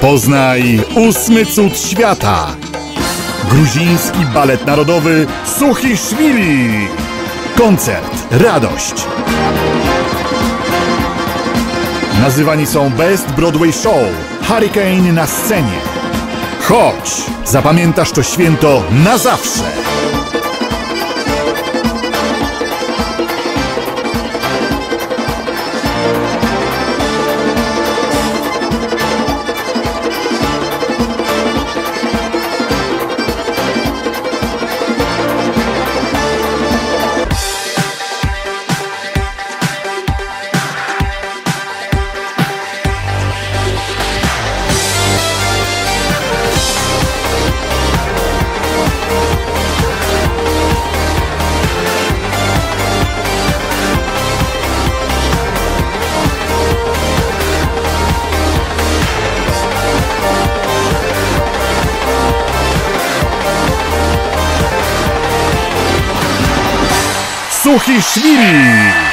Poznaj ósmy cud świata. Gruziński balet narodowy Suchi Szwili. Koncert, radość. Nazywani są Best Broadway Show. Hurricane na scenie. Chodź, zapamiętasz to święto na zawsze. Suchi Szwili.